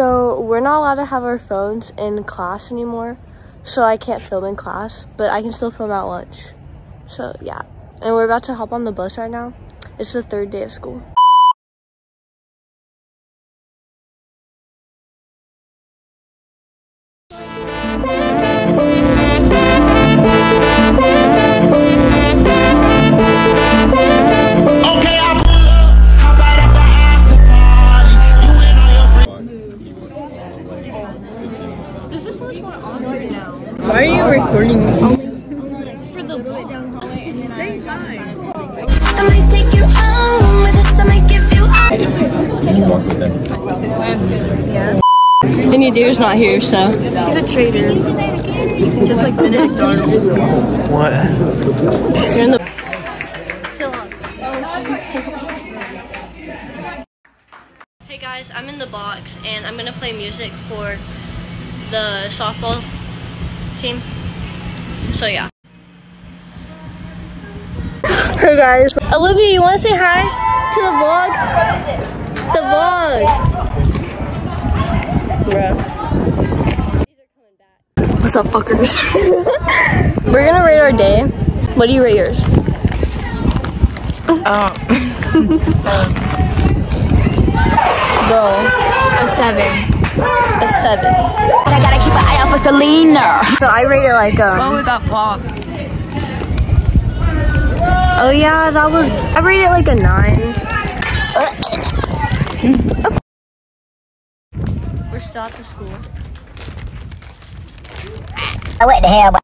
So we're not allowed to have our phones in class anymore. So I can't film in class, but I can still film at lunch. So yeah. And we're about to hop on the bus right now. It's the third day of school. Friends. Why are you recording me? I might take you home with us. I might give you And Yadir's not here, so. He's a traitor. Just like Benedict Arnold. What? You're in the Hey guys, I'm in the box and I'm gonna play music for the softball team. So yeah. Hey guys. Olivia, you wanna say hi to the vlog? The vlog. Bruh. What's up, fuckers? We're gonna rate our day. What do you rate yours? Um. Bro, A seven. A seven. I gotta keep an eye out for Selena. So I rate it like um. Oh, we got pop. Oh yeah, that was. I rate it like a nine. We're still at the school. I went to hell?